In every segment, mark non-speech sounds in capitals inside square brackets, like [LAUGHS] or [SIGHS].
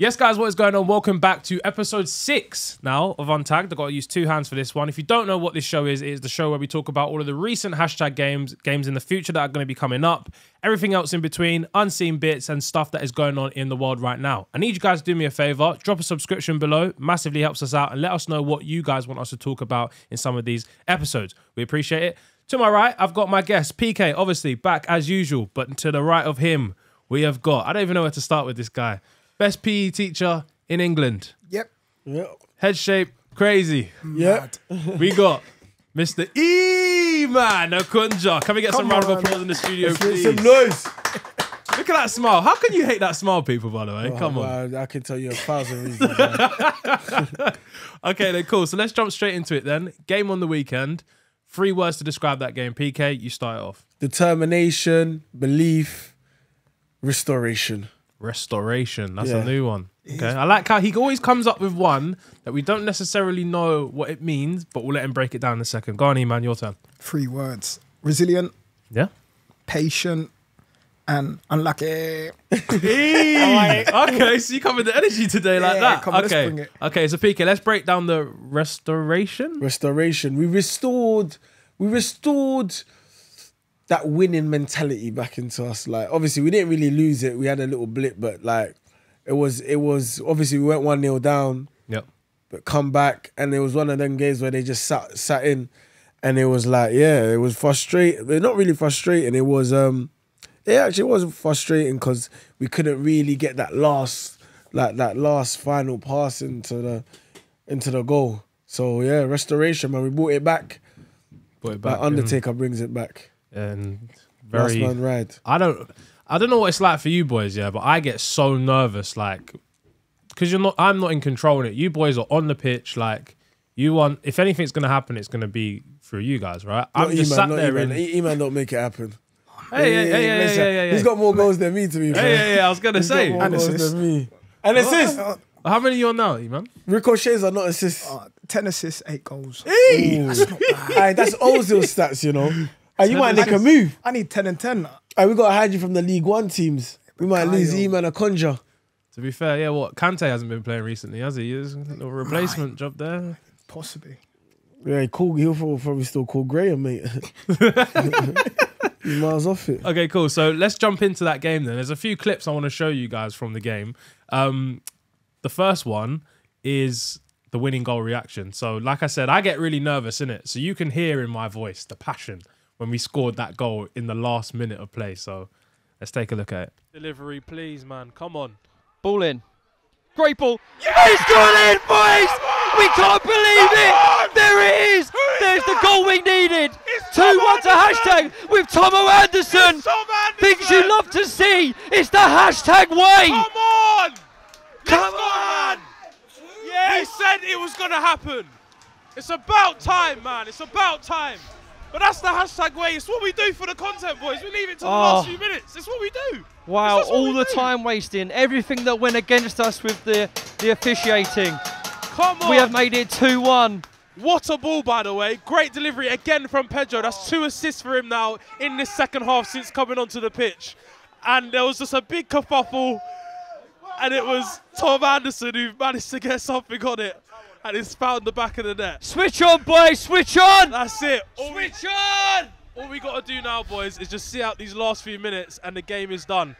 Yes, guys, what is going on? Welcome back to episode six now of Untagged. I've got to use two hands for this one. If you don't know what this show is, it is the show where we talk about all of the recent hashtag games, games in the future that are going to be coming up, everything else in between, unseen bits, and stuff that is going on in the world right now. I need you guys to do me a favor, drop a subscription below, massively helps us out, and let us know what you guys want us to talk about in some of these episodes. We appreciate it. To my right, I've got my guest, PK, obviously back as usual, but to the right of him, we have got, I don't even know where to start with this guy. Best PE teacher in England. Yep. Yeah. Head shape crazy. Yeah. We got Mr. E Man Okunja. Can we get some Come round of on. applause in the studio, Make please? some noise. Look at that smile. How can you hate that smile, people, by the way? Oh, Come Oh, on. wow, I can tell you a thousand reasons. man. [LAUGHS] Okay, then cool. So let's jump straight into it then. Game on the weekend. Three words to describe that game. PK, you start it off. Determination, belief, restoration. Restoration. That's a new one. Okay. I like how he always comes up with one that we don't necessarily know what it means, but we'll let him break it down in a second. Go on, E Man, your turn. Three words: resilient, Yeah. patient, and unlucky. [LAUGHS] okay, so you come with the energy today like Yeah, that. come on, let's okay. bring it. Okay, so PK, let's break down the restoration. Restoration. We restored. We restored that winning mentality back into us. Like obviously we didn't really lose it. We had a little blip, but like it was. It was obviously we went one 0 down. Yep. but come back and it was one of them games where they just sat sat in and it was like yeah it was frustrating not really frustrating it was um it actually was frustrating because we couldn't really get that last like that last final pass into the into the goal so yeah restoration man we brought it back Put it but back. Undertaker brings it back and last very. man ride I don't. I don't know what it's like for you boys, yeah, but I get so nervous, like, because you're not. I'm not in control of it. You boys are on the pitch, like. You want if anything's gonna happen, it's gonna be through you guys, right? I'm not just E-Man, sat not there E-Man. in. E- E-Man don't make it happen Hey, yeah, yeah, yeah, yeah, listen, yeah, yeah, yeah. he's got more goals than me to be fair Hey, yeah, yeah. I was gonna He's say. got more And goals assists. than me and assist How many are you on now, man? ricochets are not assists Uh, Ten assists, eight goals. Eee. That's not Aye, that's Ozil stats, you know. And you might make a move. I need ten and ten. Aye, we got to hide you from the League One teams. We might lose Kyle. E-Man a conjure. To be fair, yeah. What Kante hasn't been playing recently, has he? There's a little replacement job there. Possibly. Yeah, cool. He'll probably probably still call Graham, mate. [LAUGHS] He's miles off it. Okay, cool. So let's jump into that game then. There's a few clips I want to show you guys from the game. Um, the first one is the winning goal reaction. So, like I said, I get really nervous in it. So you can hear in my voice the passion when we scored that goal in the last minute of play. So let's take a look at it. Delivery, please, man. Come on. Ball in. Great ball. It's gone in, boys! We can't believe it! There it is! There's the goal we needed! 2 1 to hashtag with Tomo Anderson! Things you love to see! It's the hashtag way! Come on! Come Let's on! man! He said it was gonna happen. It's about time, man. It's about time. But that's the hashtag way. It's what we do for the content, boys. We leave it to the Oh. last ah. few minutes. It's what we do. Wow, all the do. time wasting, everything that went against us with the, the officiating. Come on. We have made it 2 1. What a ball, by the way. Great delivery again from Pedro. That's two assists for him now in this second half since coming onto the pitch. And there was just a big kerfuffle. And it was Tom Anderson who managed to get something on it. And it's found the back of the net. Switch on, boys, switch on! That's it. All we, Switch on! all we got to do now, boys, is just see out these last few minutes and the game is done.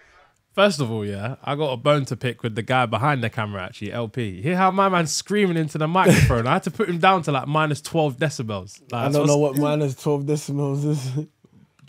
First of all, yeah, I got a bone to pick with the guy behind the camera, actually, LP. You hear how my man's screaming into the microphone? I had to put him down to like minus 12 decibels. Like, I don't know what minus 12 decibels is. [LAUGHS]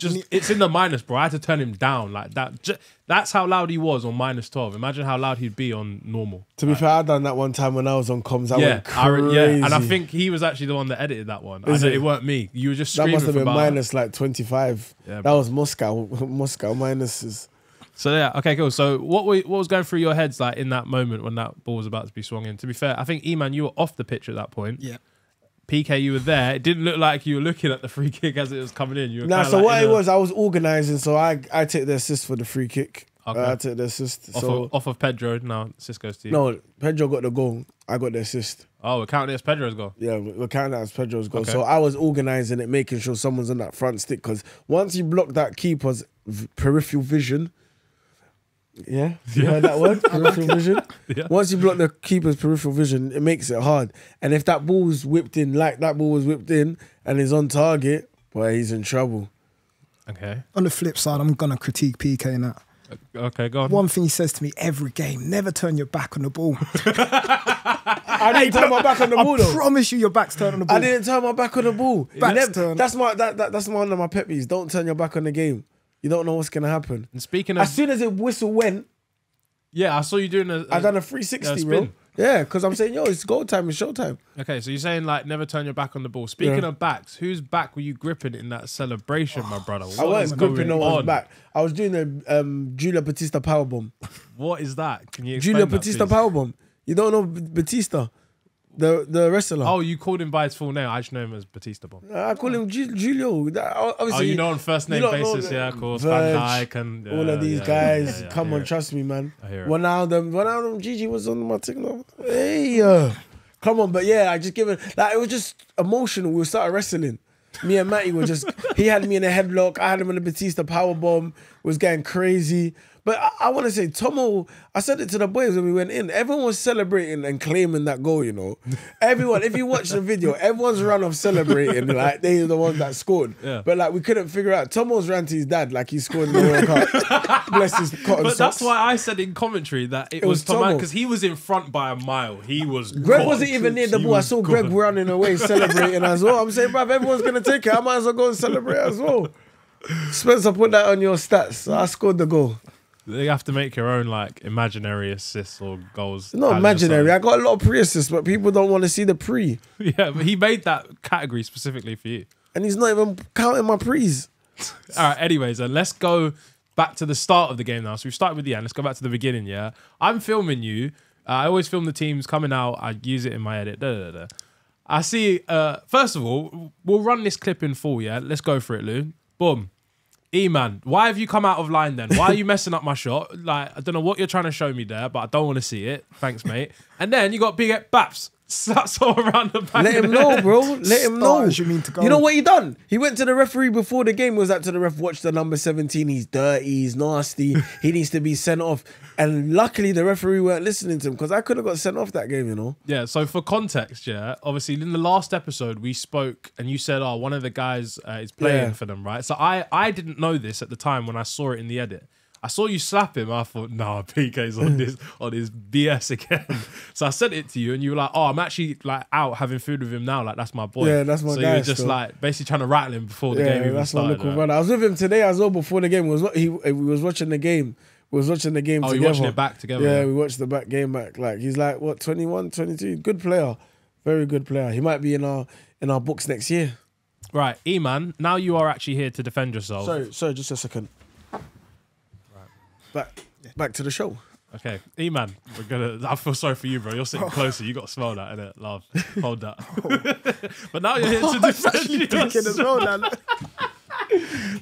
just it's in the minus, bro. I had to turn him down like that. Ju- that's how loud he was on minus twelve. Imagine how loud he'd be on normal. to be fair, I done that one time when I was on comms. I yeah, went crazy. re- yeah, and I think he was actually the one that edited that one. I Is know it? it weren't me. You were just that must have been about- minus like 25. Yeah, that bro. was Moscow. [LAUGHS] Moscow minuses. So yeah, okay, cool. So what were, what was going through your heads like in that moment when that ball was about to be swung in? To be fair, I think Eman, you were off the pitch at that point. Yeah. PK, you were there. It didn't look like you were looking at the free kick as it was coming in. You were Nah, so like what it a- was, I was organising, so I I take the assist for the free kick. Okay. Uh, I take the assist. off, so of, off of Pedro. Now Cisco's to you. no, Pedro got the goal. I got the assist. Oh, we're counting it as Pedro's goal. Yeah, we- we're counting that as Pedro's goal. Okay. So I was organising it, making sure someone's on that front stick. Because once you block that keeper's peripheral vision, Yeah, [LAUGHS] you heard that word? Peripheral [LAUGHS] vision. Yeah. Once you block the keeper's peripheral vision, it makes it hard. And if that ball's whipped in, like that ball was whipped in, and is on target, boy, he's in trouble. Okay. On the flip side, I'm gonna critique PK in that. Uh, okay, go on. One thing he says to me every game: never turn your back on the ball. [LAUGHS] I didn't turn my back on the ball I though. promise you, your back's turned on the ball. I didn't turn my back on the ball. Back's never- turned. that's my that, that that's one of my pet peeves. Don't turn your back on the game. You don't know what's gonna happen. And speaking of, As soon as it whistle went, yeah, I saw you doing a. I done a 360, bro. Yeah, because I'm saying, yo, it's go time, it's show time. Okay, so you're saying like never turn your back on the ball. Speaking Yeah. of backs, whose back were you gripping in that celebration, my brother? [SIGHS] I wasn't gripping no one's on? back. I was doing the um, Julia Batista powerbomb. What is that? Can you Julia that, Batista please? powerbomb. You don't know B- Batista, the the wrestler. Oh, you called him by his full name. I just know him as Batista Bomb. I call him Ju- Julio. That- Oh, you know on first name know basis, the- yeah, of course. Verge, Van Dijk and all of these guys. Come on, trust me, man. One I hear it. of them. Gigi was on my TikTok. Hey, uh, come on, but yeah, I just given like it was just emotional. We started wrestling. Me and Matty were just. he had me in a headlock. I had him in a Batista power bomb. Was getting crazy. But I, I want to say, Tomo. I said it to the boys when we went in. Everyone was celebrating and claiming that goal. You know, everyone. if you watch the video, everyone's run off celebrating like they are the ones that scored. Yeah. But like we couldn't figure out. Tomo's ran to his dad like he scored in the World Cup. [LAUGHS] Bless his cotton But that's why I said in commentary that it, was was Tomo. because he was in front by a mile. He was. Greg gone. wasn't even near the He ball. I saw Greg running away [LAUGHS] celebrating as well. I'm saying, bruv, everyone's gonna take it. I might as well go and celebrate as well. Spencer, put that on your stats. I scored the goal. They have to make your own like imaginary assists or goals. Not imaginary. I got a lot of pre assists, but people don't want to see the pre. [LAUGHS] Yeah, but he made that category specifically for you. And he's not even counting my pre's. [LAUGHS] All right. Anyways, then let's go back to the start of the game now. So we've started with the end. Let's go back to the beginning. Yeah, I'm filming you. Uh, I always film the teams coming out. I use it in my edit. Da, da, da. I see. Uh, first of all, we'll run this clip in full. Yeah, let's go for it, Lou. Boom. E man, why have you come out of line then? Why are you [LAUGHS] messing up my shot? Like, I don't know what you're trying to show me there, but I don't want to see it. Thanks, mate. And then you got Big Baps. That's all around the back. Let of him the know, head. bro. Let him know. Starters, you mean to go. You know what he done? He went to the referee before the game. Was that to the ref? Watch the number seventeen. He's dirty. He's nasty. he [LAUGHS] needs to be sent off. And luckily, the referee weren't listening to him because I could have got sent off that game. You know. Yeah, so for context, yeah, obviously in the last episode we spoke and you said, "Oh, one of the guys uh, is playing Yeah. for them, right?" So I I didn't know this at the time when I saw it in the edit. I saw you slap him. I thought, "No, [LAUGHS] PK's on this [LAUGHS] on his BS again." [LAUGHS] so I sent it to you, and you were like, "Oh, I'm actually like out having food with him now. Like that's my boy." Yeah, that's my so guy you were just still. like basically trying to rattle him before the yeah, game even that's my started. little right? brother. I was with him today as well before the game. Was he? Eh, we was watching the game. We was watching the game Oh, together. you're watching it back together. Yeah, we watched the back game back. Like he's like what 21, 22. Good player, very good player. He might be in our in our books next year. Right, E man. Now you are actually here to defend yourself. So, sorry, just a second. Back, back to the show. Okay, E man, we're gonna. I feel sorry for you, bro. You're sitting closer. You got to smell that, innit? Love, [LAUGHS] hold that. [LAUGHS] but now you're here to [LAUGHS] defend as yourself. well. Now.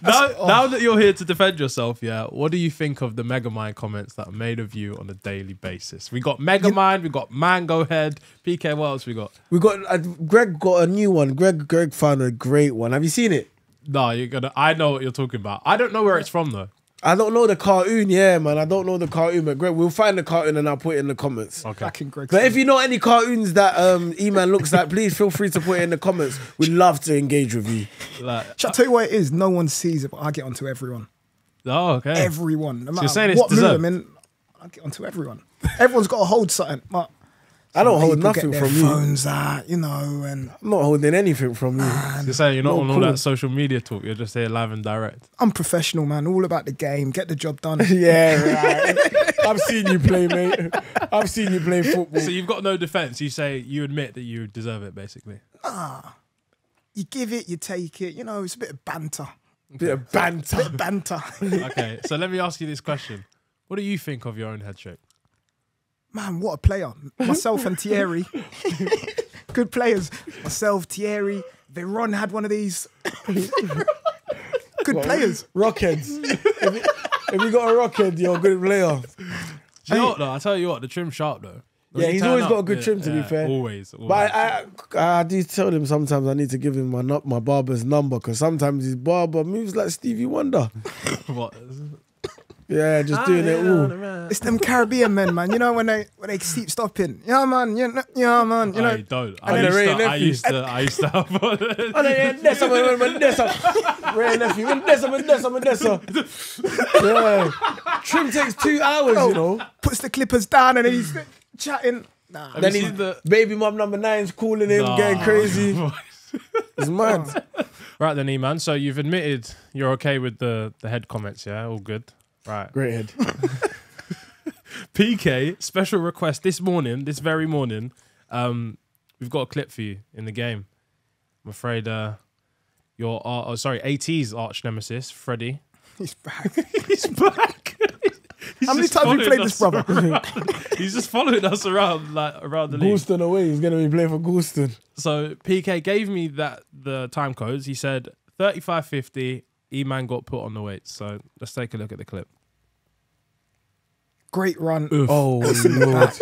Now, now that you're here to defend yourself, yeah, what do you think of the Megamind comments that are made of you on a daily basis? We got Megamind, we got Mango Head, PK. What else we got? We got uh, Greg got a new one. Greg Greg found a great one. Have you seen it? No, you're gonna. I know what you're talking about. I don't know where it's from though. I don't know the cartoon. Yeah, man, I don't know the cartoon. But Greg, we'll find the cartoon and I'll put it in the comments. Okay. Back in Greg's But if you know any cartoons that um E-Man looks like, please feel free to put it in the comments. We'd love to engage with you. Like, Shall I tell you what it is? No one sees it, but I get onto everyone. oh, okay. Everyone. No matter saying it's what mood deserved? I'm in, I get onto everyone. Everyone's got to hold something. But I don't hold nothing get their from you. phones out, you know, and I'm not holding anything from you. You're saying you're not No, on all cool. that social media talk. You're just here live and direct. I'm professional, man. All about the game. Get the job done. [LAUGHS] yeah, right. [LAUGHS] I've seen you play, mate. I've seen you play football. So you've got no defense. You say you admit that you deserve it, basically. Ah, you give it, you take it. You know, it's a bit of banter. Bit of banter. Bit of banter. [LAUGHS] Okay, so let me ask you this question: What do you think of your own head shape? Man, what a player. Myself and Thierry. [LAUGHS] Good players. Myself, Thierry. Veron had one of these. Good players. Rockheads. if, you, if you got a rockhead, you're a good player. Do you know what, though? I tell you what, the trim's sharp though. When Yeah, he's always up, got a good yeah, trim, to be fair. Always, always. But I, I, I do tell him sometimes I need to give him my my barber's number because sometimes his barber moves like Stevie Wonder. [LAUGHS] what? Yeah, just doing it all. It's them Caribbean men, man. You know when they when they keep stopping. Yeah, man. Yeah, no- yeah, man. You know. I don't. I used, to, I used to. I used to have. No, yeah, Nessa, man, man, Nessa. Ray nephew, man, Nessa, man, Nessa, man, Nessa. Yeah. Trim takes two hours, you know. puts the clippers down and then he's chatting. Nah, Then you he's the- baby mom number nine's calling him, Nah. getting crazy. [LAUGHS] It's mad. right then, E-man. So you've admitted you're okay with the the head comments, yeah? All good. Right. Great head. [LAUGHS] PK special request this morning, this very morning. Um, we've got a clip for you in the game. I'm afraid uh, your uh, oh, sorry, AT's arch nemesis, Freddie. he's back. [LAUGHS] He's back. [LAUGHS] He's How many times we following played this, brother? He's just following us around like around the league. Goulston away. He's gonna be playing for Goulston. So PK gave me that the time codes. He said 35.50. E-man got put on the weights. So let's take a look at the clip. Great run. Oh [LAUGHS] lord.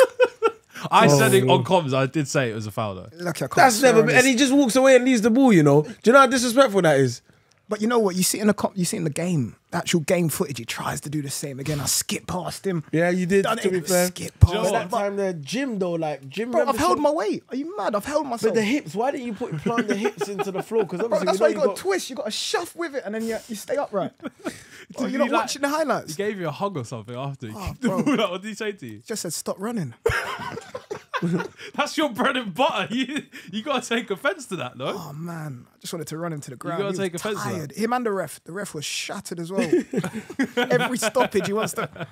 I Oh, said it on Lord. comms. I did say it was a foul though. Lucky I can't That's swear never on been, this. and he just walks away and leaves the ball, you know. Do you know how disrespectful that is? But you know what? You see in the comp, you see in the game, the actual game footage. He tries to do the same again. I skip past him. Yeah, you did, Done to be it. fair. Skip But past. that time the gym though, like gym Bro, I've held my weight. Are you mad? I've held myself. But the hips, why didn't you put plant the hips [LAUGHS] into the floor? Because Bro, obviously that's we why you got to twist. You got to shove with it, and then you, you stay upright. [LAUGHS] oh, you're not like- watching the highlights. He gave you a hug or something after. He Oh, kicked [LAUGHS] bro. What did he say to you? Just said stop running. [LAUGHS] That's your bread and butter. [LAUGHS] You you gotta take offense to that, no? Oh man, I just wanted to run him to the ground. You gotta He take offence to that. tired. Him and the ref. The ref was shattered as well. [LAUGHS] Every stoppage he wants to.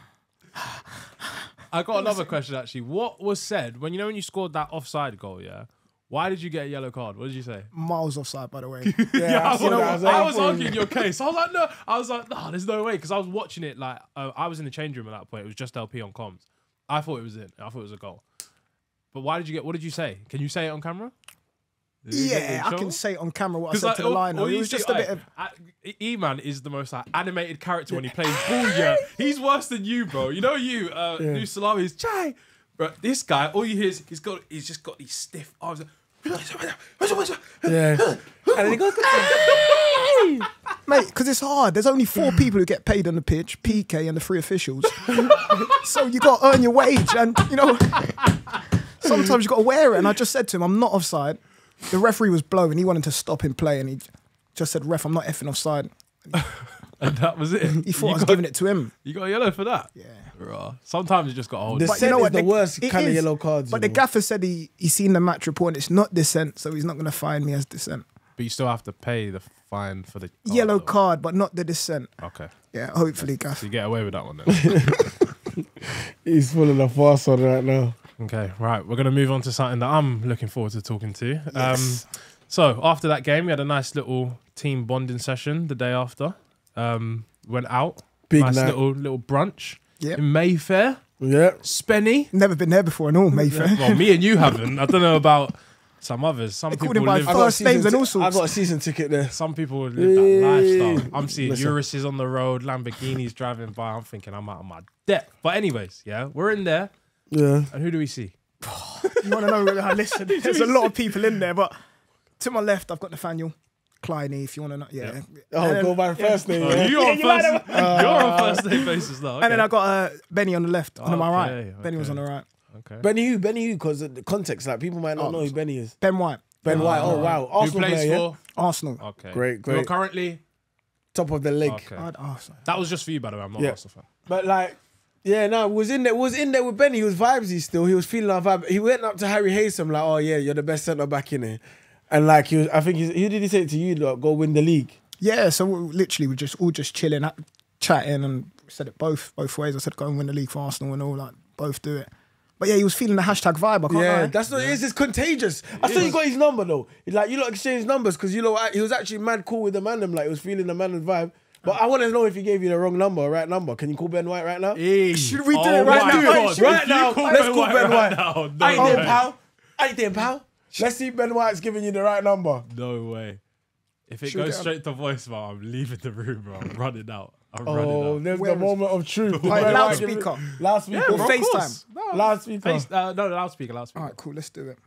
I got another question actually. What was said when you know when you scored that offside goal? Yeah. Why did you get a yellow card? What did you say? Miles offside, by the way. Yeah, I, I was. I was I was arguing your case. I was like, no. I was like, no, there's no way because I was watching it like uh, I was in the change room at that point. It was just LP on comms. I thought it was in. I thought it was a goal. But why did you get? What did you say? Can you say it on camera? Did you get yeah, I can say on camera what I 'Cause, said like, to the line. all It was see- just a bit like, of. uh, E-Man is the most like animated character when he plays [LAUGHS] ball. Yeah, he's worse than you, bro. You know you, uh, New Salami is Chai. But this guy, all you hear is he's got, he's just got these stiff arms. Yeah. [LAUGHS] and he goes, [LAUGHS] Mate, because it's hard. There's only four people who get paid on the pitch PK and the three officials. so you got to earn your wage. And, you know, sometimes you've got to wear it. And I just said to him, I'm not offside. The referee was blowing. He wanted to stop him play. And he just said, Ref, I'm not effing offside. [LAUGHS] and that was it. He thought you I was got, giving it to him. You got a yellow for that. Yeah. Rah. Sometimes you just got to hold. The it. But Dissent you know is what? the worst it kind of yellow cards. But you the know. gaffer said he he seen the match report and it's not dissent, so he's not going to fine me as dissent. but you still have to pay the fine for the Yellow oh, though. card, but not the dissent. Okay, Yeah, hopefully, so gaff. you get away with that one then. [LAUGHS] He's pulling a fast one right now. Okay, right. We're gonna move on to something that I'm looking forward to talking to. Yes. Um, so after that game, we had a nice little team bonding session the day after. Um, went out, Big nice night. little little brunch Yep. in Mayfair. Yeah. Spenny. Never been there before in all, Mayfair. Well, me and you haven't. I don't know about some others. Some They people called him by live. I got First names season and all ti- I sorts. got a season ticket there. Some people live that lifestyle. I'm seeing Listen. Uruses on the road, Lamborghinis driving by. I'm thinking I'm out of my depth. But anyways, yeah, we're in there, Yeah. and who do we see? You want to know? uh, Listen, [LAUGHS] there's a lot of people in there, but to my left, I've got Nathaniel Clyne. If you want to know, yeah. Oh, then- go by first name. Oh, yeah? you're, on [LAUGHS] first, [LAUGHS] you're on first name basis now. And then. I got uh, Benny on the left, on my right. Okay, Benny was on the right. okay. Benny who? Benny who? Because the context, like people might not Oh, know who Benny is. Ben White, Ben White. Oh wow, Who Arsenal plays player, yeah? for? Arsenal. Okay, Great, You're great. currently top of the league. okay. I'd Arsenal. That was just for you, by the way. I'm not Yeah. a Arsenal fan. But like, yeah, no, was in there. Was in there with Benny. He was vibesy still. He was feeling our vibe. He went up to Harry Hayes. I'm like, "Oh yeah, you're the best centre back in here." And like, he was, I think, he's, who did he say it to you? Like, go win the league. Yeah, so we, literally we're just all just chilling, ha- chatting, and we said it both both ways. I said go and win the league for Arsenal and all like both do it. But yeah, he was feeling the hashtag vibe. I can't Yeah, lie. that's what it is. It's contagious. I still you got his number though. Like you lot exchange numbers because you know he was actually mad cool with the man. Like he was feeling the man vibe. But I want to know if he gave you the wrong number right number. Can you call Ben White right now? [LAUGHS] Should we do it right now? God. Should we- If right now, call let's Ben call White Ben right White. now, no I ain't there, pal. I ain't there, pal. Let's see if Ben White's giving you the right number. No way. If it Should goes straight to voicemail, I'm leaving the room, bro. I'm running out. I'm Oh, running out. there's Where the moment of truth. [LAUGHS] Like, Ben White loudspeaker. giving- Loudspeaker. bro, FaceTime. No, Loudspeaker. Face, uh, no, loudspeaker, loudspeaker. All right, cool. Let's do it.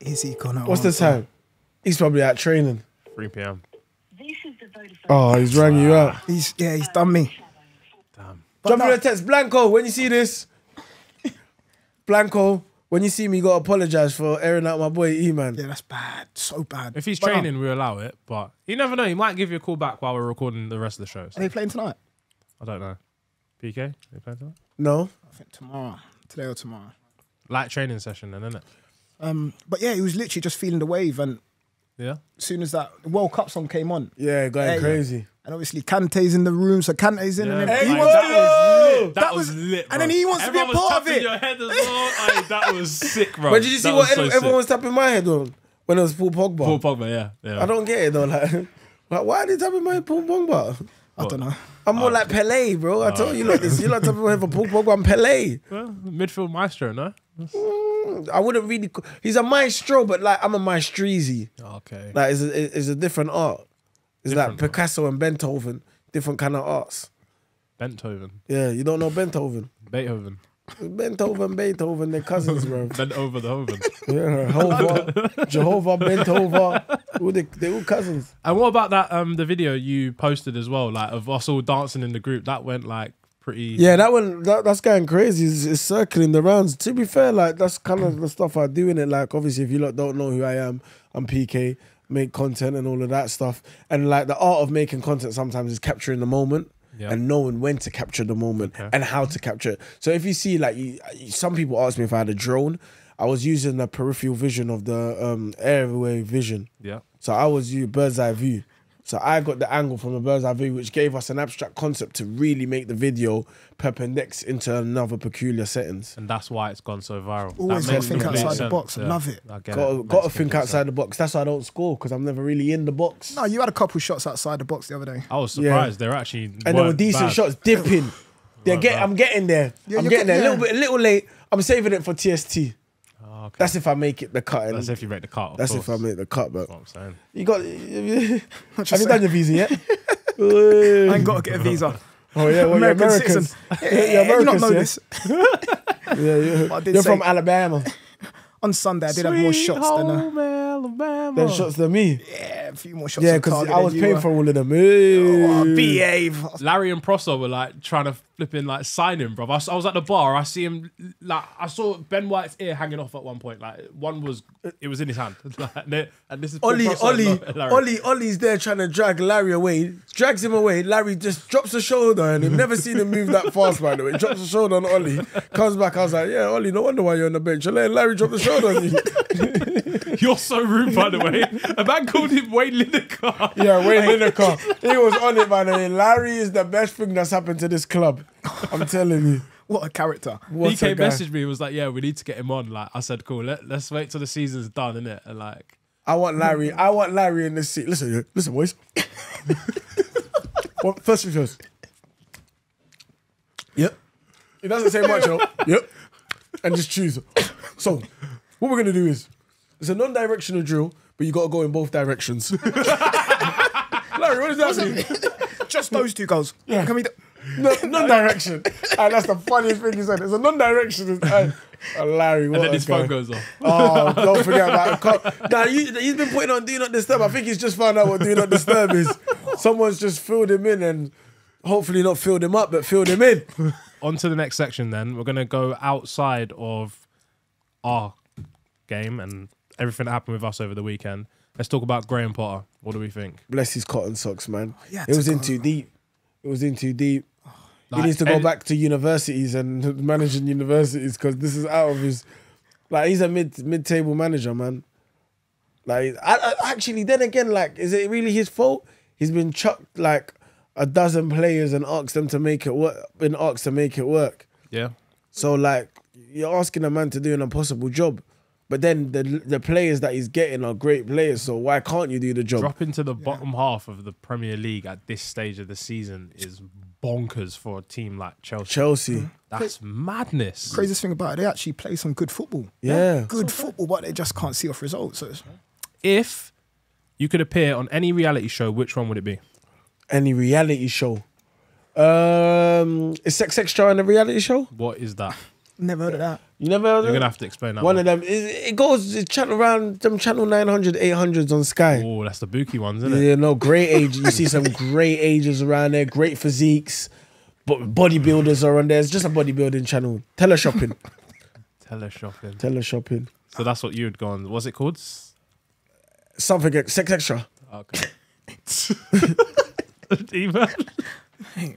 Is he gonna? What's the answer? time? He's probably out training. 3 p.m. This is the Vodafone. Oh, he's rang you out. He's yeah, he's done me. Damn. Drop no- me a text, Blanco. When you see this, Blanco. When you see me, you gotta apologize for airing out my boy E man. Yeah, that's bad. So bad. If he's But no, training, we allow it. But you never know. He might give you a call back while we're recording the rest of the show. Are So they playing tonight? I don't know. PK, are they playing tonight? No, I think tomorrow. Today or tomorrow. Light training session, then, isn't it? Um, but yeah, he was literally just feeling the wave, and Yeah. as soon as that World Cup song came on, yeah, going Hey. crazy. and obviously Kante's in the room, so Kante's in, and then Hey, he what wants to, lit. That, That was, was- lit. and then he wants to be a was part of it. Your head as well. [LAUGHS] Aye, that was sick, bro. But did you see That what was so everyone sick. was tapping my head on when it was Paul Pogba? Paul Pogba, yeah, yeah. I don't get it though. Like, [LAUGHS] like why are they tapping my head Paul Pogba? I don't know. I'm more like Pele, bro. I told you like this. You like tapping my head for Paul Pogba. I'm Pele. [LAUGHS] Well, midfield maestro, no? I wouldn't really. He's a maestro, but like I'm a maestreezy. Okay. Like it's a, it's a different art. It's Different like art. Picasso and Beethoven, different kind of arts. Beethoven, Yeah, you don't know Beethoven. Beethoven, Beethoven, Beethoven, they're cousins, bro. [LAUGHS] bent over the Hoven. Yeah, Jehovah, [LAUGHS] Jehovah, Beethoven, all they, they're all cousins. and what about that? Um, the video you posted as well, like of us all dancing in the group. That went like pretty. Yeah, that one, that, that's going crazy. It's, it's circling the rounds. To be fair, like that's kind of the stuff I do in it. Like, obviously, if you lot don't know who I am, I'm PK, make content and all of that stuff. And like the art of making content sometimes is capturing the moment. Yeah. And knowing when to capture the moment Okay. and how to capture it. So if you see, like, you, some people ask me if I had a drone. I was using the peripheral vision of the um, airway vision. Yeah. So I was you bird's eye view. So I got the angle from the bird's eye view, which gave us an abstract concept to really make the video perpendex into another peculiar settings. And that's why it's gone so viral. Always gotta think complete outside the sense, box. Love it. I get Got, it. got to think outside sense. the box. That's why I don't score because I'm never really in the box. No, you had a couple shots outside the box the other day. I was Yeah. surprised. They're actually and there were decent bad. shots dipping. [LAUGHS] They're get, bad. I'm getting there. Yeah, I'm you're getting there. get- A little bit, a little late. I'm saving it for TST. Oh, okay. That's if I make it the cut. and That's if you make the cut. That's course. if I make the cut. But That's what I'm saying. you got. [LAUGHS] have Just you done your visa yet? [LAUGHS] I ain't got to get a visa. [LAUGHS] Oh yeah, well, American you're citizen. Americans. Yeah, You're you not know yeah? this. Yeah, you're, you're say- from Alabama. On Sunday, I did have more Sweet shots than uh, home Alabama. Then shots than me. yeah, a few more shots. Yeah, because I was paying were. for all of them. Oh, behave. Larry and Prosser were like trying to flip in, like sign him, bro. I was at the bar. I see him, like I saw Ben White's ear hanging off at one point. Like one was, it was in his hand. [LAUGHS] Like, and it- and this is Paul Ollie, Prosser Ollie, and Ollie, Ollie's there trying to drag Larry away, drags him away. Larry just drops the shoulder, and I've [LAUGHS] never seen him move that fast. By the way, drops the shoulder on Ollie, comes back. I was like, "Yeah, Ollie, no wonder why you're on the bench. You're letting Larry drop the shoulder on you." [LAUGHS] You're so rude, by the way. A man called him Wayne Lineker. yeah, Wayne Lineker, he was on it. By the way, Larry is the best thing that's happened to this club. I'm telling you. [LAUGHS] What a character. What a DK messaged me. and Was like, yeah, we need to get him on. Like I said, cool. Let, let's wait till the season's done, innit? And like, I want Larry. I want Larry in this seat. Listen, listen, boys. [LAUGHS] well, first things first. Yep. It doesn't say much, yo. [LAUGHS] Yep. And just choose. So, what we're gonna do is, it's a non-directional drill, but you gotta go in both directions. [LAUGHS] Larry, what does that mean? [LAUGHS] Just those two goals. Yeah. Can we do- No, non-direction. and [LAUGHS] ah, that's the funniest thing you said. It's a non-direction. And, oh, Larry, what and then his guy. phone goes off. Oh, don't forget about the Now, you, he's been putting on Do Not Disturb. I think he's just found out what Do Not Disturb is. Someone's just filled him in and hopefully not filled him up, but filled him in. On to the next section. Then we're gonna go outside of our game and everything that happened with us over the weekend. Let's talk about Graham Potter. What do we think? Bless his cotton socks, man. Oh, yeah, it was in too deep. It was in too deep. Like, he needs to go back to universities and [LAUGHS] managing universities because this is out of his. Like he's a mid mid table manager, man. Like I, I, actually, then again, like, is it really his fault? He's been chucked like a dozen players and asked them to make it work. Been asked to make it work. Yeah. So like, you're asking a man to do an impossible job, but then the the players that he's getting are great players. So why can't you do the job? Dropping to the bottom half of the Premier League at this stage of the season is bonkers for a team like Chelsea. Chelsea. That's madness. Craziest thing about it, they actually play some good football. Yeah. Good football, but they just can't see off results. So it's- If you could appear on any reality show, which one would it be? Any reality show. Um, is Sex Extra on a reality show? What is that? Never heard of that. You never heard of You're gonna have to explain that. One One, of them. It, it goes it channel around them channel 900, 800s on Sky. Oh, that's the Buki ones, isn't it? Yeah, no, great age. You see some great ages around there, great physiques. But bodybuilders are on there. It's just a bodybuilding channel. Teleshopping. [LAUGHS] Teleshopping. Teleshopping. So that's what you would go on. What's it called? S- Something ex- sex extra. Okay. [LAUGHS] Even. [LAUGHS]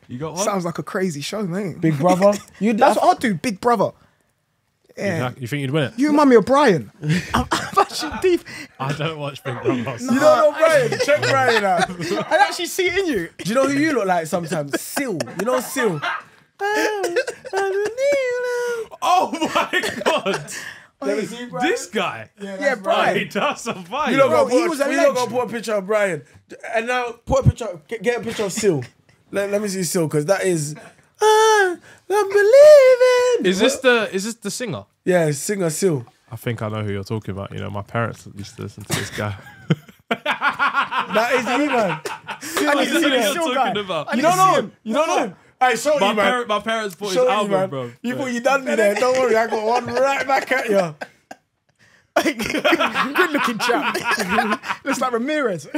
You got one? Sounds like a crazy show, mate. Big brother. You That's what I'd do, Big Brother. Yeah. You think you'd win it? You remind me of Brian. [LAUGHS] I'm, I'm actually deep. I don't watch Big Brother. so- [LAUGHS] You don't know Brian. [LAUGHS] Check Brian out. I actually see it in you. Do you know who you look like sometimes? Seal. You know Seal? Oh my god! Let me see Brian. this guy. Yeah, oh, Right, Brian. that's a vibe. You don't Bro, he was a we don't go legend. put a picture of Brian. And now put a picture, get, get a picture of Seal. let, let me see Seal, because that is. Ah, I'm believing. Is this the is this the singer? Yeah, singer Seal. I think I know who you're talking about. You know, my parents used to listen to this guy. [LAUGHS] That is he, man. Seal I need to he, see man. the Seal guy. about. You don't know him. You don't know him. Hey, show My, you, man. parent, my parents bought his Show you, album, man. bro. You thought you done me there. Don't worry, I got one right back at you. [LAUGHS] Good looking chap. [LAUGHS] Looks like Ramirez. [LAUGHS]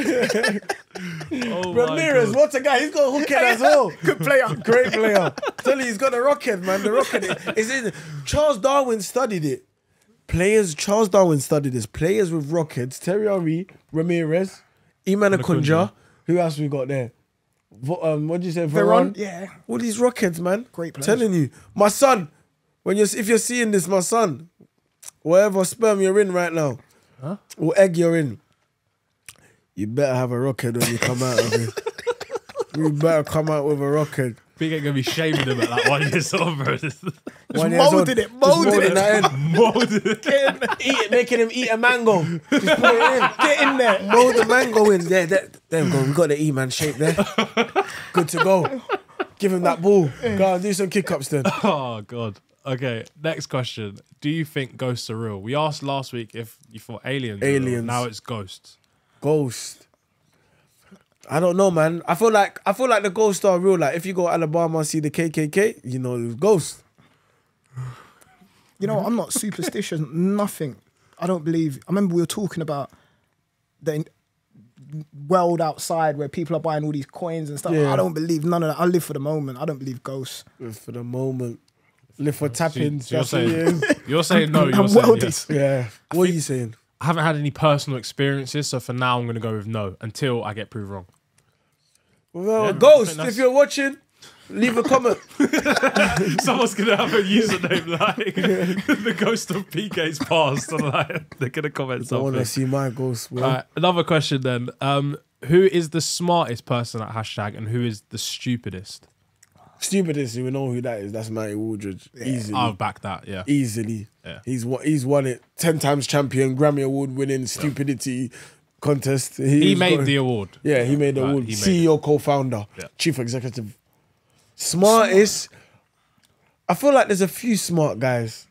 Oh my Ramirez, God. what a guy. He's got a hook head as well. Good player. Great player. Tell you, he's got a rocket, man. The rocket is in. Charles Darwin studied it. Players, Charles Darwin studied this. Players with rockets, Terry Henry, Ramirez, Iman Akunja. Akunja. Who else we got there? Vo- um, what did you say? Veron. Veron? Yeah. All these rockets, man. Great players. Telling you. My son, when you're, if you're seeing this, my son, whatever sperm you're in right now, or egg you're in, you better have a rocket when you come out of it. you better come out with a rocket. Big ain't gonna be shaming him at like one years old, bro. One years old, moulded it, just moulded moulding it. that in. Molded. eat it, making him eat a mango. Just put it in. Get in there. Mold the mango in. There, there, there we go. We got the E man shape there. Good to go. Give him that ball. Go on, do some kick ups then. Oh god. Okay, next question. Do you think ghosts are real? We asked last week if you thought aliens. were real. Aliens. Now it's ghosts. Ghost. I don't know, man. I feel like I feel like the ghosts are real. Like if you go to Alabama and see the KKK, you know it's ghosts. You know, I'm not superstitious. [LAUGHS] Nothing. I don't believe. I remember we were talking about the world outside where people are buying all these coins and stuff. Yeah. I don't believe none of that. I live for the moment. I don't believe ghosts. For the moment, live for So, you- tappings. so you're that's what it saying [LAUGHS] you're saying no. You're And saying yes. Yeah. What are you saying? I haven't had any personal experiences, so for now I'm gonna go with no until I get proved wrong. Well, Yeah, ghost. If you're watching, leave a comment. [LAUGHS] Someone's gonna have a username [LAUGHS] like the ghost of PK's past, and like they're gonna comment something. I want to see my ghost. Right, another question then. Um, who is the smartest person at hashtag, and who is the stupidest? Stupidest, you know who that is. That's Matty Waldridge. Easily. I'll back that. Yeah. Easily. Yeah. He's what he's won it. Ten times champion, Grammy Award winning stupidity contest. He, He made got- the award. Yeah, he made the Right, award. he made CEO, co-founder, Yeah. chief executive. Smartest. I feel like there's a few smart guys.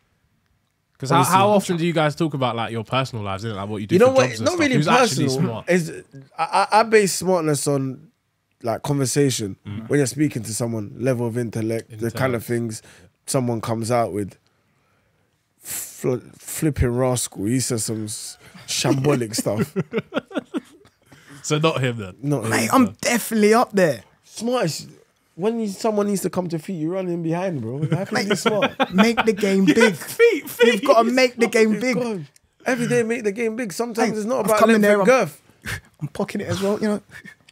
Because how, how often do you guys talk about like your personal lives, isn't it? Like what you do You know for what? jobs and Not stuff? really Who's actually personal. smart? Is I, I I base smartness on like conversation Mm. when you're speaking to someone, level of intellect, the kind of Intellect. things someone comes out with. Fl- flipping rascal, he says some shambolic [LAUGHS] stuff. So not him then. Not him. Mate, I'm definitely up there. smartest. When you, someone needs to come to feet, you run in behind, bro. How can you be smart? Make the game [LAUGHS] big. Feet, feet. You've got to make the game big. God. Every day make the game big. Sometimes Hey, it's not about come in length there, and I'm- girth. [LAUGHS] I'm pocketing it as well. You know.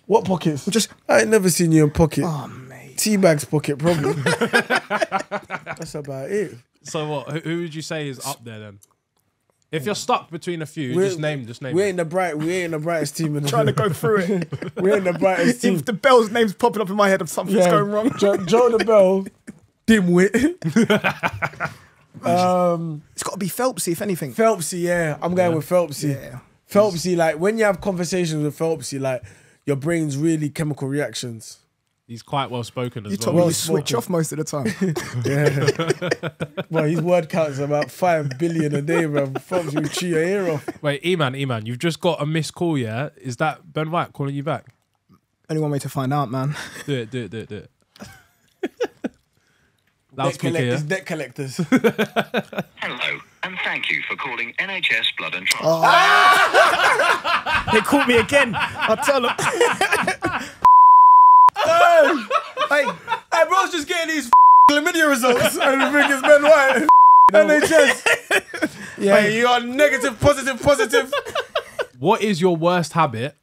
What pockets? Just I ain't never seen you in pocket. oh mate. Teabag's pocket, probably. [LAUGHS] That's about it. So what? Who, who would you say is up there then? If you're stuck between a few, We're- just name, just name. We them. ain't the bright. We ain't the brightest team in the Trying to go through it. [LAUGHS] We ain't the brightest team. if the Bell's name's popping up in my head, if something's going wrong. Joe, Joe the Bell, [LAUGHS] dimwit. um, It's got to be Phelpsy, if anything. Phelpsy, yeah, I'm going with Phelpsy. Yeah. Phelpsy, like when you have conversations with Phelpsy, like your brain's really chemical reactions. He's quite well spoken as You well. told me Well you switch off most of the time. [LAUGHS] [LAUGHS] Yeah. well, his word counts about five billion a day, bro. Phelpsy will chew your ear off. Wait, E-Man, E-Man, you've just got a missed call, yeah? Is that Ben White calling you back? Only one way to find out, man. Do it, do it, do it, do it. Debt Loudspeaker, collectors, yeah? debt collectors. Hello, and thank you for calling NHS Blood and Trust. Oh. [LAUGHS] They caught me again. I'll tell them. [LAUGHS] hey, hey, bro's just getting these [LAUGHS] chlamydia results and the thing is Ben White. NHS. yeah, you are negative, positive, positive. What is your worst habit,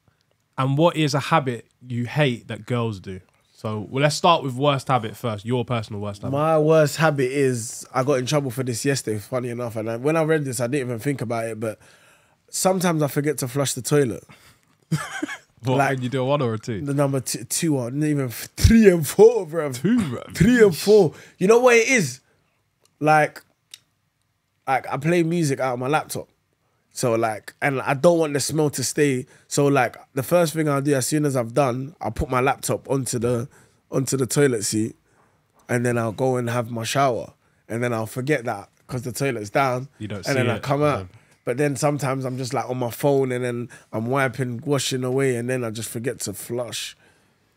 and what is a habit you hate that girls do? So well, let's start with worst habit first. Your personal worst habit. My worst habit is I got in trouble for this yesterday. Funny enough, and I, when I read this, I didn't even think about it. But sometimes I forget to flush the toilet. [LAUGHS] what, like- you do a one or a two? The number two, two or even three and four, bro. Two, bruv. Three and four. You know what it is? Like, like I play music out of my laptop. So like, and I don't want the smell to stay. So like, the first thing I'll do as soon as I've done, I'll put my laptop onto the onto the toilet seat, and then I'll go and have my shower, and then I'll forget that because the toilet's down. You don't and then I come out. um, But then sometimes I'm just like on my phone, and then I'm wiping, washing away, and then I just forget to flush.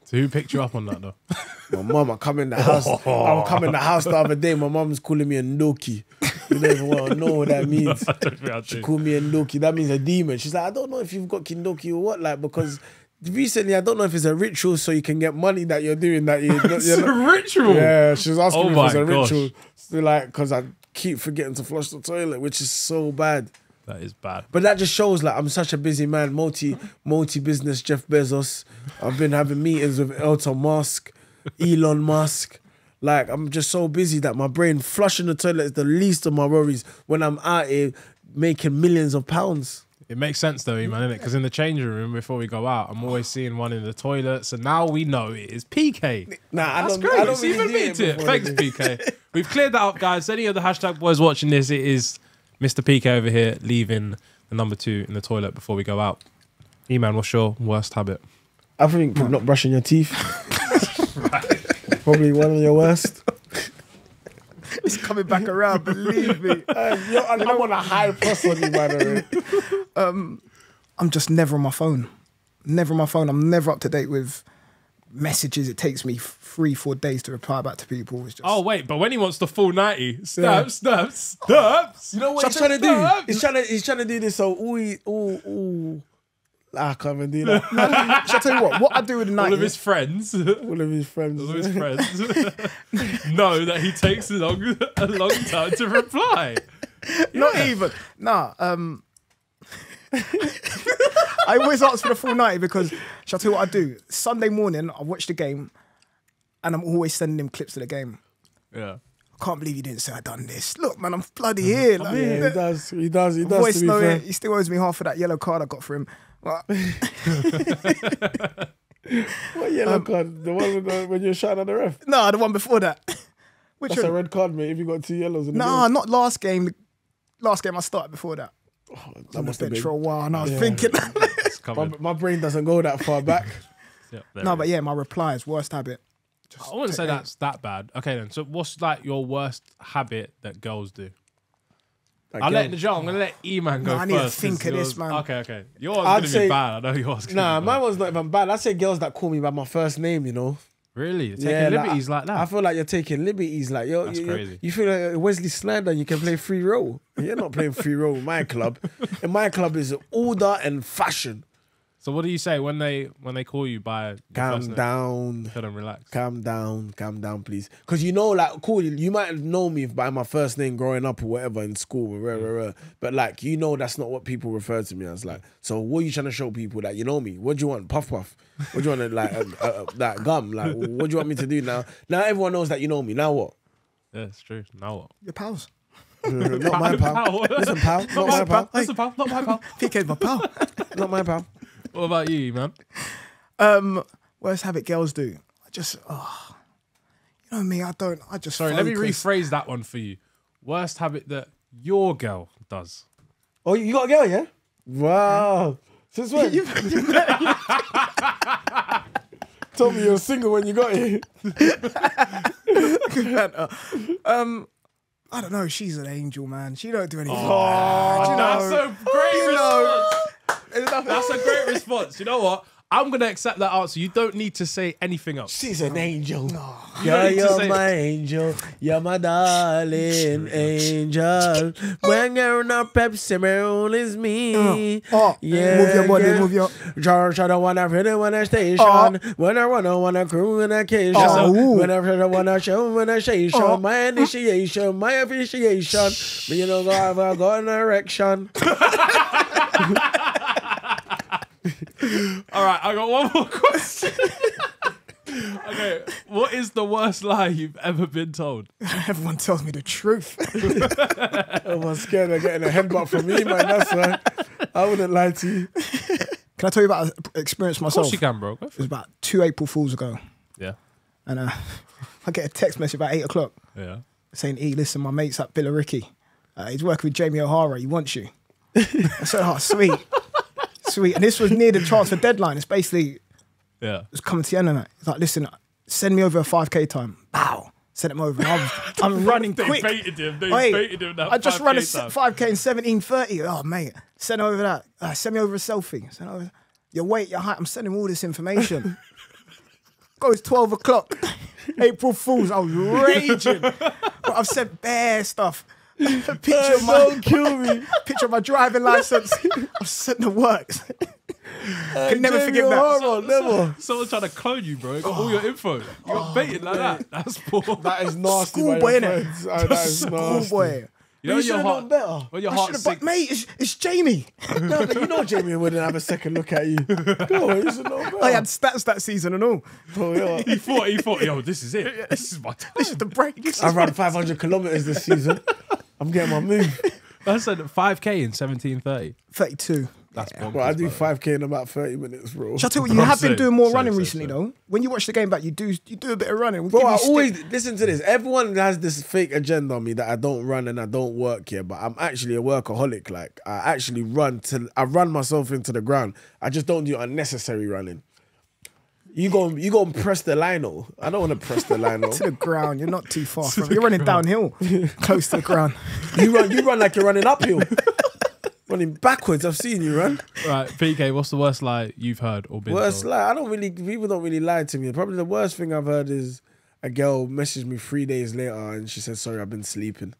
So who picked you up on that though? [LAUGHS] My mum, I come in the house. I come in the house the other day. My mum's calling me a Noki. You don't even want to know what that [LAUGHS] means. I don't think I She called me a Noki. That means a demon. She's like, I don't know if you've got Kindoki or what, like because recently I don't know if it's a ritual so you can get money that you're doing that you. [LAUGHS] It's you're a not- ritual. yeah, she was asking Oh me if it's a gosh. ritual. So like, because I keep forgetting to flush the toilet, which is so bad. That is bad. But that just shows like I'm such a busy man, multi multi business Jeff Bezos. I've been having meetings with Elton Musk, Elon Musk. Like I'm just so busy that my brain flushing the toilet is the least of my worries when I'm out here making millions of pounds. It makes sense though, man, innit? Because in the changing room before we go out, I'm always seeing one in the toilet. So now we know it is PK. Nah, I That's don't. great. I don't It's really even me to it. Thanks, PK. We've cleared that up, guys. Any of the hashtag boys watching this, it is Mr. PK over here leaving the number two in the toilet before we go out. E-man, what's your worst habit? I think not brushing your teeth. [LAUGHS] [LAUGHS] Probably one of your worst. it's coming back around. Believe me. [LAUGHS] Yo, I don't want a high plus on you, by the way. Um, I'm just never on my phone. Never on my phone. I'm never up to date with messages. It takes me three, four days to reply back to people. It's just Oh wait, but when he wants the full ninety, snaps, snaps, snaps. You know what he's trying to do? He's trying to he's trying to do this. So ooh, he- ooh, ooh. I can't even do that. [LAUGHS] Shall I tell you what? What I do with the All night of his friends, all [LAUGHS] All of his friends. All of his friends [LAUGHS] know that he takes a long, a long time to reply. Not even. Nah. Um, [LAUGHS] I always ask for the full night because shall I tell you what I do? Sunday morning, I watch the game, and I'm always sending him clips of the game. Yeah. I can't believe you didn't say I done this. Look, man, I'm bloody here. Mm-hmm. Like, Yeah, he does. He does. He does. voice To be fair. he still owes me half of that yellow card I got for him. [LAUGHS] [LAUGHS] What yellow um, card? The one with the, when you're shouting at the ref. no, the one before that. Which That's a red card, mate. If you got two yellows in the Nah, not last game. Last game I started before that. Oh, that on the must have been. for a while, and I was Yeah. thinking. [LAUGHS] It's My, coming. my brain doesn't go that far back. [LAUGHS] Yeah, there no, but yeah, my reply is worst habit. I wouldn't say that's that bad. Okay then. So what's like your worst habit that girls do? Like, I'll girl- let the Joe. I'm gonna let E-man go No, I need to think of this, man. Okay, okay. Yours I'd gonna be say- bad. I know yours. Gonna Nah, mine was not even bad. I say girls that call me by my first name, you know. Really You're taking liberties like, that. I feel like you're taking liberties. Like you're, That's you crazy. You feel like Wesley Sneijder. You can play free roll. You're not playing free roll in my club. In my club is order and fashion. So what do you say when they when they call you by your Calm down. Tell them relax. Calm down, calm down, please. Because you know, like, cool, you might have known me by my first name growing up or whatever in school, rah, rah, rah. but like, you know, that's not what people refer to me as. Like, so what are you trying to show people that you know me? What do you want? Puff puff. What do you want? Like, uh, uh, that gum? Like, what do you want me to do now? Now everyone knows that you know me. Now what? Yeah, it's true. Now what? Your pals. not my pal. Pal. Listen, pal. Not my pal. [LAUGHS] Listen, pal. Not my pal. PK's my pal. Not my pal. What about you, man? Um, worst habit girls do. I just, oh, you know me. I don't. I just. Sorry, let me rephrase that one for you. Worst habit that your girl does. Oh, you got a girl, yeah? Wow. Since when? [LAUGHS] you Told me you were single when you got here. [LAUGHS] Um, I don't know. She's an angel, man. She don't do anything. Oh, bad, you that's know. a great You know. Response. That's a great response. You know what? I'm gonna accept that answer. You don't need to say anything else. She's an angel. don't Yeah, you're say- my angel. You're my darling angel. When you're on a Pepsi, Maroon is me. Oh, oh, yeah, move your body, yeah. move your- Try, try to wanna fit in when I station. Oh. When I wanna wanna crew in occasion. Oh, ooh. When I try to wanna show when I station. Oh. My initiation, my appreciation. But you know, go have I got an erection. [LAUGHS] All right, I got one more [LAUGHS] question. okay, what is the worst lie you've ever been told? [LAUGHS] Everyone tells me the truth. [LAUGHS] I'm scared of getting a headbutt from me, man. That's why I wouldn't lie to you. Can I tell you about an experience myself? Of course you can, bro. Go It for was it. about two April Fools ago, Yeah, and uh, I get a text message about eight o'clock yeah. saying, "E, listen, my mate's at Billericay. Uh, he's working with Jamie O'Hara. He wants you." I said, "Oh, sweet, sweet." And this was near the transfer deadline. It's basically Yeah. it's coming to the end of it. He's like, "Listen, send me over a five k time." Bow. Send him over. I'm, [LAUGHS] I'm running They quick. baited him. They Wait, baited him. That I just 5K run a time. five k in seventeen thirty. Oh mate, send over that. Uh, send me over a selfie. Send over your weight, your height. I'm sending all this information. [LAUGHS] Goes twelve o'clock. April Fools. I was raging. but I've sent bare stuff. [LAUGHS] picture of my Don't kill [LAUGHS] me. picture of my driving license. [LAUGHS] I've sent the works. Can never Jamie forget that. O'Hara, never. Someone's trying to clone you, bro. Got all your oh. info. You got oh, baited like that. That's poor. That is nasty. Schoolboy, by innit? friends. Oh, that is nasty. Schoolboy. You know you your should've heart. better. When your heart should have, mate, it's, it's Jamie. No, but you know Jamie wouldn't have a second look at you. Go on, you should know better. I had stats that season and all. Oh, yeah. He thought. He thought. Yo, this is it. This is my time. This is the break. This I is ran 500 kilometers this season. I'm getting my move. I said 5k in 1730. 32. That's bonkers. Well, I do bro. 5k in about 30 minutes, bro. Shall I tell you [LAUGHS] you have been same, doing more same, running same, recently, same. though. When you watch the game back, you do you do a bit of running. We'll Bro, give you I stick- always listen to this. Everyone has this fake agenda on me that I don't run and I don't work here, but I'm actually a workaholic. Like I actually run till I run myself into the ground. I just don't do unnecessary running. You go, you go and press the lino. I don't want to press the lino. [LAUGHS] to the ground. You're not too far from. You're running downhill, close to the ground. [LAUGHS] you run, you run like you're running uphill, [LAUGHS] running backwards. I've seen you run. Right, PK. What's the worst lie you've heard or been Worst told? lie. I don't really. People don't really lie to me. Probably the worst thing I've heard is a girl messaged me three days later and she said, "Sorry, I've been sleeping."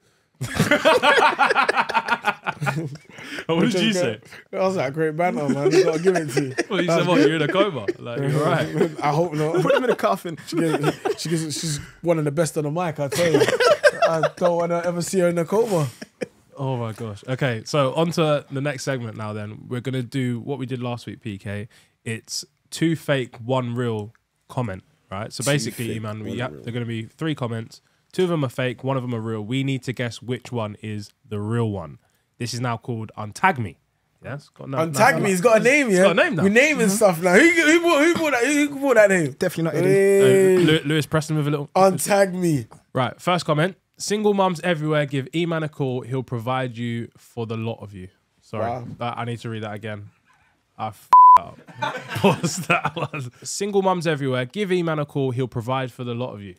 What did you say? I was like, "Great banter, man. You gotta give it to you." Well, you said what? You're in a coma. Like you're right. [LAUGHS] I hope not. Put him in a coffin. She gives, she gives, she's one of the best on the mic. I tell you. [LAUGHS] I don't want to ever see her in a coma. Oh my gosh. Okay, so on to the next segment now. Then we're gonna do what we did last week. PK. It's two fake, one real comment. Right. So basically, fake, man, we one yeah, they're gonna be three comments. Two of them are fake. One of them are real. We need to guess which one is the real one. This is now called untag me. Yes. Got no, Untag no- me. He's got a name, yeah. He's got a name now. We're naming stuff now. Who, who, brought, who, brought that, who brought that name? Definitely not Eddie. Hey, Uh, Lewis Preston with a little. untag me. Right. First comment. Single mums everywhere. Give E-Man a call. He'll provide you for the lot of you. Sorry, Wow. that, I need to read that again. I f- up. [LAUGHS] What's that one? Single mums everywhere. Give E-Man a call. He'll provide for the lot of you.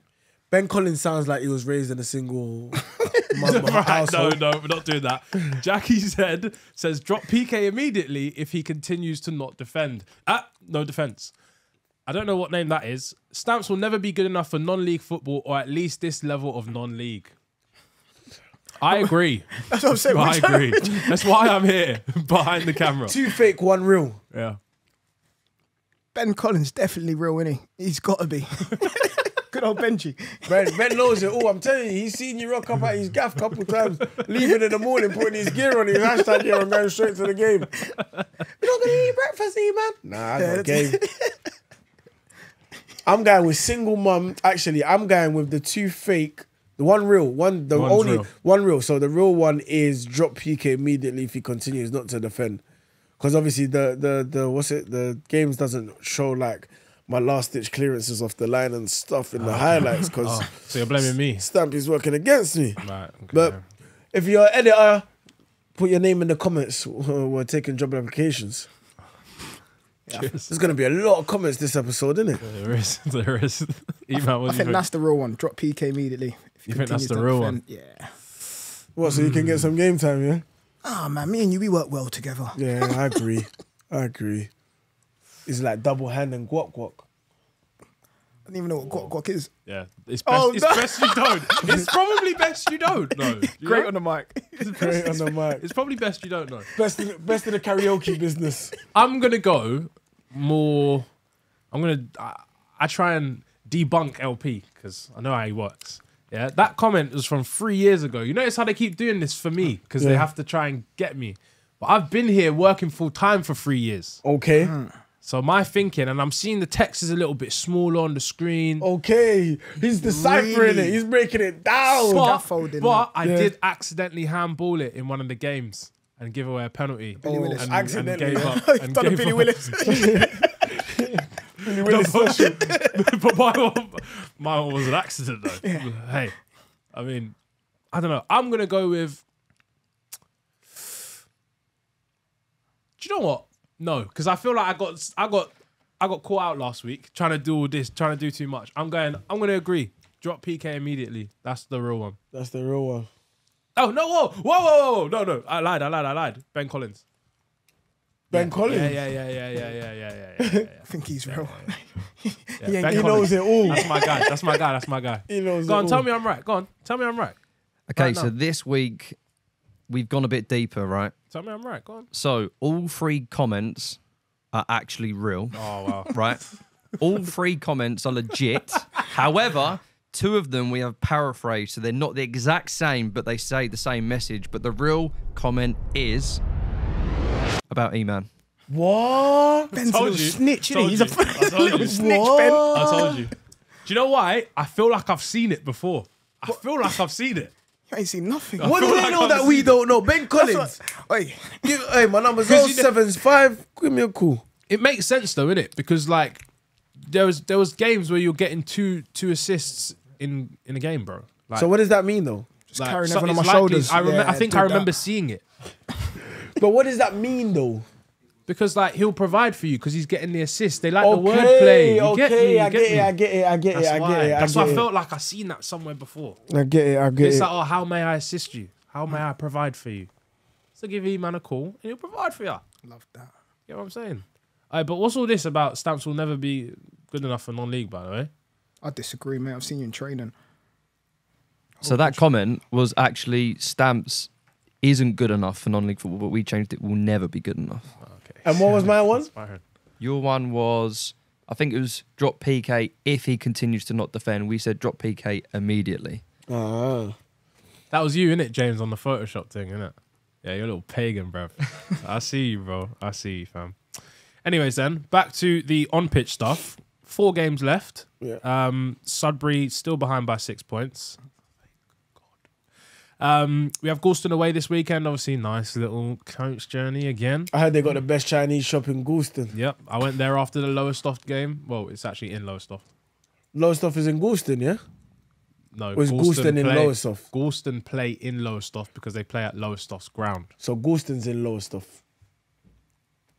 Ben Collins sounds like he was raised in a single [LAUGHS] mum Right, no, household. no, we're not doing that. Jackie [LAUGHS] said says drop PK immediately if he continues to not defend. Ah, no defense. I don't know what name that is. Stamps will never be good enough for non-league football, or at least this level of non-league. I [LAUGHS] agree. That's what I'm saying. I agree. That's why I'm here behind the camera. Two fake, one real. Yeah. Ben Collins definitely real, isn't he? He's got to be. Good old Benji. Ben, ben knows it. Oh, I'm telling you, he's seen you rock up at his gaff a couple times, leaving in the morning, putting his gear on, his hashtag gear, and going straight to the game. You're not gonna eat breakfast, E man? Nah, I got game. [LAUGHS] I'm going with single mum. Actually, I'm going with the two fake. The one real, one the One's only real. one real. So the real one is drop PK immediately if he continues not to defend, because obviously the the the what's it the games doesn't show like my last ditch clearances off the line and stuff in the highlights because [LAUGHS] Oh, so you're blaming me. Stampy's working against me. Right. Okay. But if you're an editor, put your name in the comments. [LAUGHS] We're taking job applications. Cheers. [LAUGHS] There's gonna be a lot of comments this episode, isn't it? There is. There is. Email. What I think think? that's the real one. Drop PK immediately. If You think that's the to real defend. Yeah. What? So you can get some game time, yeah? Ah man, me and you, we work well together. Yeah, I agree. I agree. Is like double hand and guac guac. I don't even know what guac oh. guac is. Yeah, it's oh, best. Oh, it's no. best you don't. It's [LAUGHS] probably best you don't know. [LAUGHS] You Great know? on the mic. Great on the mic. It's probably best you don't know. Best in, best in the karaoke business. [LAUGHS] I'm gonna go more. I'm gonna. I, I try and debunk LP because I know how he works. Yeah, that comment was from three years ago. You notice how they keep doing this for me because they Yeah. have to try and get me. But I've been here working full time for three years. Okay. Hmm. So my thinking, and I'm seeing the text is a little bit smaller on the screen. Okay. He's deciphering Really? it. He's breaking it down. but scaffolding but I Yeah. did accidentally handball it in one of the games and give away a penalty. Billy oh. Willis. And, Accidentally, and gave yeah. up. [LAUGHS] And Done a Billy up. Willis. [LAUGHS] Billy Willis [LAUGHS] but my one, my one was an accident though. Hey, I mean, I don't know. I'm gonna go with. Do you know what? No, because I feel like I got I got I got caught out last week trying to do all this, trying to do too much. I'm going. I'm going to agree. Drop PK immediately. That's the real one. That's the real one. Oh no! Whoa! Whoa! Whoa! whoa. No! No! I lied! I lied! I lied! Ben Collins. Ben. Collins. Yeah, yeah, yeah, yeah, yeah, yeah, yeah, yeah. yeah. [LAUGHS] I think he's real. yeah, yeah. yeah. [LAUGHS] he Collins. knows it all. That's my guy. That's my guy. That's my guy. [LAUGHS] He knows. Go on, all. tell me I'm right. Go on, tell me I'm right. Okay, right so this week we've gone a bit deeper, right? Tell me I'm right. Go on. So all three comments are actually real, Oh wow. [LAUGHS] right? all three comments are legit. However, two of them we have paraphrased, so they're not the exact same, but they say the same message. But the real comment is about E-Man. What? Ben's a little you. snitch, isn't he? He's you. a I told little you. snitch, What? Ben. I told you. Do you know why? I feel like I've seen it before. I feel like I've seen it. You ain't seen nothing. What do feel they like know I've that we don't know? Ben Collins. Wait, Give, hey, my number's you know- 075. Give me a call. It makes sense though, innit? Because like there was there was games where you're getting two two assists in in a game, bro. Like, So what does that mean though? just carrying everyone on my likely- shoulders. I, remem- Yeah, I think did I that. remember seeing it But what does that mean though? Because like he'll provide for you because he's getting the assist. They like the wordplay. You okay, get me? You I get get it, me? I get it, I get That's it, I why. get it, I That's why I felt like I seen that somewhere before. I get it, I get It's it. like, oh, how may I assist you? How may I provide for you? So give E-Man a call and he'll provide for you. Love that. You know what I'm saying? Alright, but what's all this about stamps will never be good enough for non-league, by the way? I disagree, mate. I've seen you in training. So that comment was actually stamps isn't good enough for non-league football, but we changed it. Will never be good enough. Okay. And what was [LAUGHS] my one? Fine. Your one was, I think it was drop PK if he continues to not defend. We said drop PK immediately. Ah. That was you, innit, James, on the Photoshop thing, innit? Yeah, you're a little pagan, bro. [LAUGHS] I see you, bro. I see you, fam. Anyways, then back to the on-pitch stuff. Four games left. Yeah. Um, Sudbury still behind by six points. Um, we have Gorleston away this weekend. Obviously, nice little coach journey again. I heard they got the best Chinese shop in Gorleston. Yep, I went there after the Lowestoft game. Well, it's actually in Lowestoft. Lowestoft is in Gorleston, yeah? No, Or is Gorleston in play- Lowestoft? Gorleston play in Lowestoft because they play at Lowestoft's ground. So Gorleston's in Lowestoft.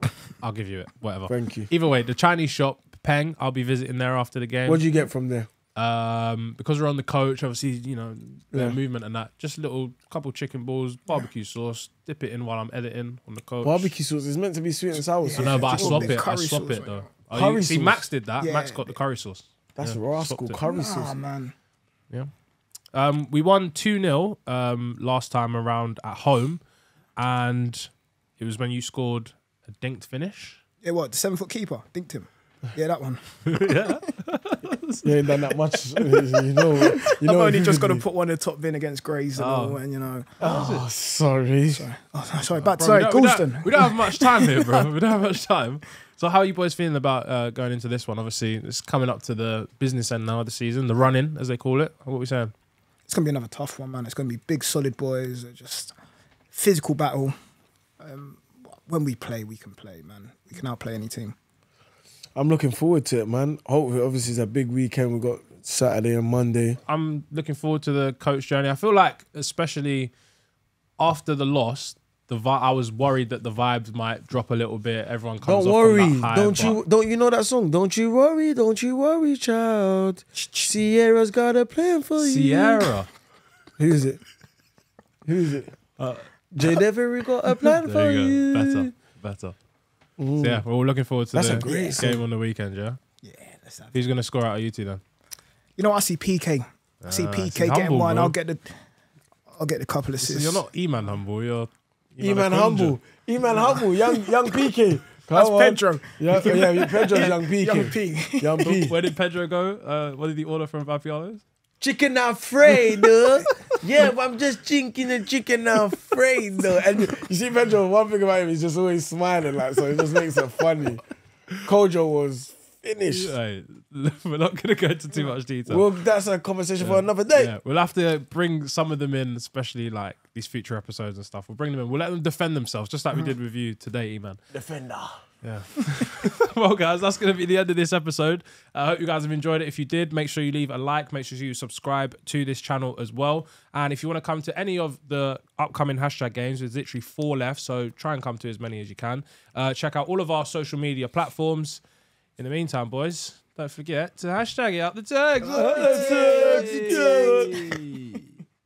[LAUGHS] I'll give you it. Whatever. Thank you. Either way, the Chinese shop, Peng, I'll be visiting there after the game. What'd you get from there? Um, because we're on the coach, obviously, you know, the Yeah. movement and that. Just a little couple chicken balls, barbecue sauce, dip it in while I'm editing on the coach. Barbecue sauce is meant to be sweet and sour I sauce. know, but I Yeah. swap it. I curry swap sauce, it right? though. Oh, Curry you, see, sauce. Max did that. Yeah. Max got the curry sauce. That's Yeah, rascal swapped it. curry Ah, sauce. man. Um, we won 2 0 um, last time around at home, and it was when you scored a dinked finish. Yeah, what? The seven foot keeper? Dinked him. Yeah, that one. [LAUGHS] [LAUGHS] [LAUGHS] You ain't done that much. [LAUGHS] you know. You I've only just got to put one in the top bin against Grays and Oh. all, and you know. Oh, sorry. Oh, sorry, but Bro, sorry, we, don't, we, don't, we don't have much time here, bro. [LAUGHS] we don't have much time. So, how are you boys feeling about uh, going into this one? Obviously, it's coming up to the business end now of the season, the run in, as they call it. What are we saying? It's gonna be another tough one, man. It's gonna be big, solid boys. Just physical battle. Um, when we play, we can play, man. We can outplay any team. I'm looking forward to it, man. Hopefully, obviously, it's a big weekend. We've got Saturday and Monday. I'm looking forward to the coach journey. I feel like, especially after the loss, the vi- I was worried that the vibes might drop a little bit. Everyone comes Don't worry. high, don't you? Don't you know that song? Don't you worry. Don't you worry, child. Sierra's got a plan for you. Sierra. Who's it? Who's it? Uh, Jay Devery got a [LAUGHS] plan for you go. Better, better. So yeah, we're all looking forward to That's the a great game on the weekend. Yeah, Yeah, let's who's gonna score out of you two then? You know, I see PK. I see Ah, PK he's getting humble, one. bro. I'll get the, I'll get the couple assists. You're not E-man humble. You're E-man humble. E-man humble. Young young [LAUGHS] PK. Come That's on. Pedro. Yeah, yeah, yeah, Pedro's young PK. [LAUGHS] Young P. Young P. Where did Pedro go? Uh, what did he order from Vapiano's? Chicken Alfredo. yeah, but I'm just chinking the chicken Alfredo. And you see, Pedro, one thing about him, he's just always smiling, like, so it just makes it funny. Kojo was finished. Right. We're not going to go into too much detail. Well, that's a conversation for another day. yeah, we'll have to bring some of them in, especially like these future episodes and stuff. We'll bring them in. We'll let them defend themselves, just like we mm. did with you today, E-Man. Defender. Yeah. [LAUGHS] well, guys, that's going to be the end of this episode. I hope you guys have enjoyed it. If you did, make sure you leave a like. Make sure you subscribe to this channel as well. And if you want to come to any of the upcoming hashtag games, there's literally four left. So try and come to as many as you can. Uh, check out all of our social media platforms. In the meantime, boys, don't forget to hashtag it up the tags. Up the tags.